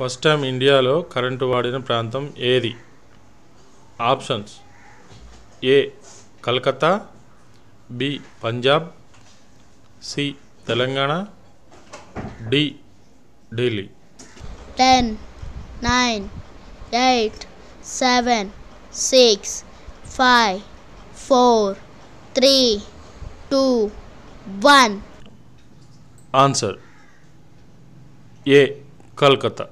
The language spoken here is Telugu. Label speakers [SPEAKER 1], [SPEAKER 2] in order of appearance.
[SPEAKER 1] ఫస్ట్ టైం ఇండియాలో కరెంటు వాడిన ప్రాంతం ఏది? Options. A Calcutta B Punjab C Telangana D Delhi.
[SPEAKER 2] Ten nine eight seven six five four three two one.
[SPEAKER 1] Answer. A Calcutta.